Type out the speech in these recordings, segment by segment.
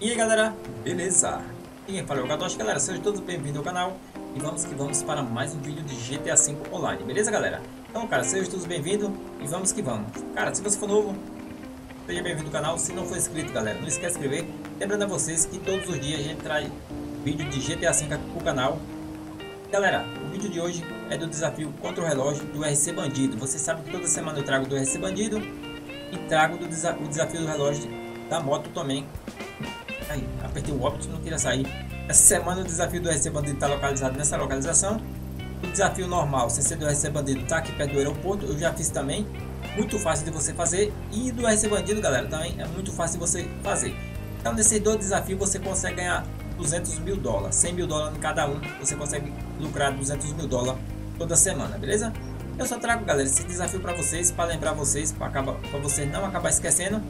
E aí galera, beleza? Quem fala é o Gadosh, galera, sejam todos bem-vindos ao canal. E vamos que vamos para mais um vídeo de GTA V Online, beleza galera? Então cara, sejam todos bem-vindos e vamos que vamos. Cara, se você for novo, seja bem-vindo ao canal. Se não for inscrito galera, não esquece de inscrever. Lembrando a vocês que todos os dias a gente traz vídeo de GTA V aqui pro canal. Galera, o vídeo de hoje é do desafio contra o relógio do RC Bandido. Você sabe que toda semana eu trago do RC Bandido E trago do desa o desafio do relógio da moto também Aí, apertei o Option, não queria sair. Essa semana o desafio do RC Bandido está localizado nessa localização. O desafio normal, CC do RC Bandido está aqui perto do aeroporto, eu já fiz também. Muito fácil de você fazer. E do RC Bandido, galera, também é muito fácil de você fazer. Então, nesses dois desafios, você consegue ganhar 200 mil dólares. 100 mil dólares em cada um, você consegue lucrar 200 mil dólares toda semana, beleza? Eu só trago, galera, esse desafio para vocês, para lembrar vocês, para vocês não acabar esquecendo.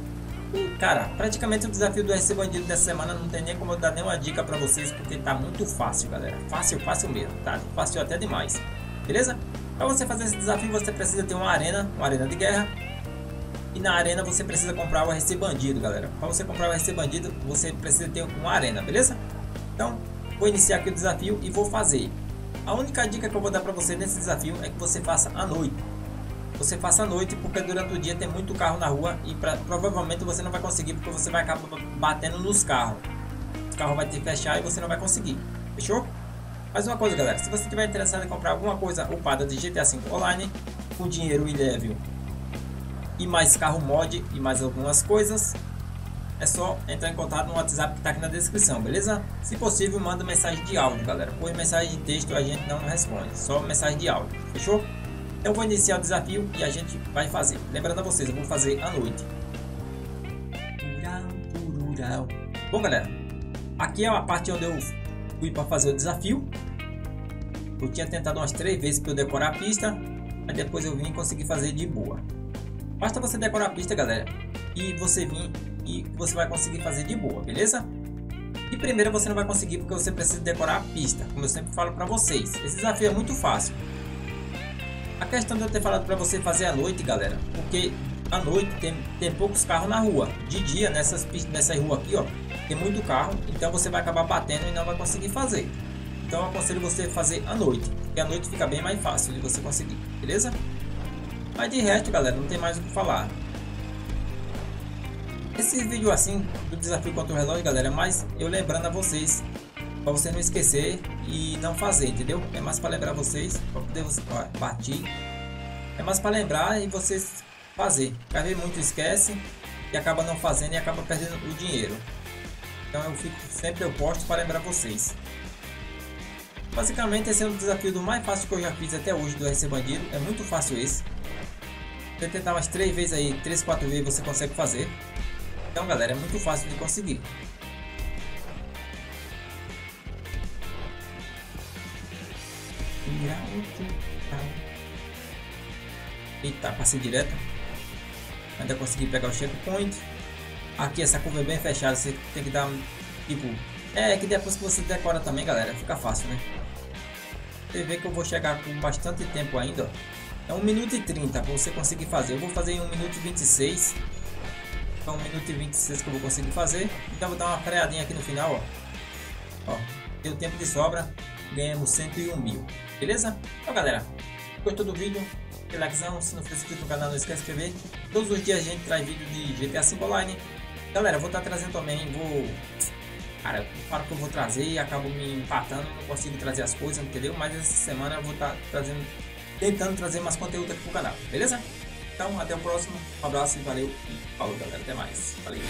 E, cara, praticamente o desafio do RC Bandido dessa semana não tem nem como eu dar nenhuma dica pra vocês, porque tá muito fácil, galera. Fácil, fácil mesmo, tá? Fácil até demais. Beleza? Pra você fazer esse desafio, você precisa ter uma arena, uma arena de guerra. E na arena você precisa comprar o RC Bandido, galera. Pra você comprar o RC Bandido, você precisa ter uma arena, beleza? Então, vou iniciar aqui o desafio e vou fazer. A única dica que eu vou dar pra você nesse desafio é que você faça à noite você faça à noite, porque durante o dia tem muito carro na rua e pra, provavelmente você não vai conseguir, porque você vai acabar batendo nos carros. O carro vai te fechar e você não vai conseguir. Fechou? Mais uma coisa, galera. Se você estiver interessado em comprar alguma coisa upada de GTA V Online, com dinheiro ilevel e mais carro mod e mais algumas coisas, é só entrar em contato no WhatsApp que está aqui na descrição, beleza? Se possível, manda mensagem de áudio, galera. Por mensagem de texto a gente não responde, só mensagem de áudio, fechou? Eu vou iniciar o desafio e a gente vai fazer. Lembrando a vocês, eu vou fazer à noite. Bom, galera, aqui é a parte onde eu fui para fazer o desafio. Eu tinha tentado umas três vezes para eu decorar a pista, mas depois eu vim conseguir fazer de boa. Basta você decorar a pista, galera, e você vir e você vai conseguir fazer de boa, beleza? E primeiro você não vai conseguir porque você precisa decorar a pista, como eu sempre falo para vocês. Esse desafio é muito fácil. A questão de eu ter falado para você fazer à noite, galera, porque à noite tem, tem poucos carros na rua. De dia, nessas, nessa rua aqui, ó, tem muito carro, então você vai acabar batendo e não vai conseguir fazer. Então eu aconselho você fazer à noite, porque à noite fica bem mais fácil de você conseguir, beleza? Mas de resto, galera, não tem mais o que falar. Esse vídeo assim, do desafio contra o relógio, galera, mais eu lembrando a vocês para você não esquecer e não fazer, entendeu? É mais para lembrar vocês, para poder bater. É mais para lembrar e vocês fazer. Quer ver muito esquece e acaba não fazendo e acaba perdendo o dinheiro. Então eu fico sempre eu posto para lembrar vocês. Basicamente esse é o desafio do mais fácil que eu já fiz até hoje do RC Bandido. É muito fácil esse. Você tentar umas 3 vezes aí, 3, 4 vezes você consegue fazer. Então galera, é muito fácil de conseguir. Eita, passei direto. Ainda consegui pegar o checkpoint. Aqui essa curva é bem fechada, você tem que dar tipo. É que depois que você decora também, galera, fica fácil, né? Você vê que eu vou chegar com bastante tempo ainda. É 1 minuto e 30 para você conseguir fazer. Eu vou fazer em 1 minuto e 26. Então 1 minuto e 26 que eu vou conseguir fazer. Então vou dar uma freadinha aqui no final, ó. Ó, deu tempo de sobra. Ganhamos 101 mil. Beleza? Então galera, gostou do vídeo? Aquele likezão, se não for inscrito no canal não esquece de inscrever. Todos os dias a gente traz vídeo de GTA V Online. Galera, vou estar tá trazendo também, vou... Cara, falo que eu vou trazer e acabo me empatando, não consigo trazer as coisas, entendeu? Mas essa semana eu vou estar tá trazendo, tentando trazer mais conteúdo aqui pro canal, beleza? Então, até o próximo, um abraço e valeu e falou galera, até mais, valeu!